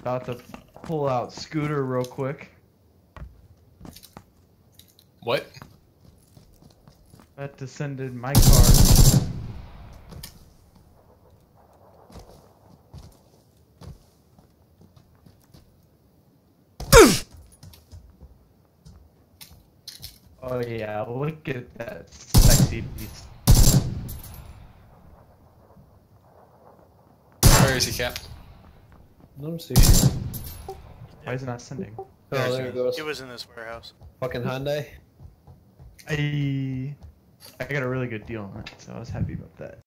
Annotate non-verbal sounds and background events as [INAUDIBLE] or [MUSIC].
About to pull out scooter real quick. What? That descended my car. [COUGHS] oh yeah, look at that sexy beast. Where is he, Cap? No, see. Why is it not sending? Oh, oh there it goes. It was in this warehouse. Fucking Hyundai. I I got a really good deal on it, so I was happy about that.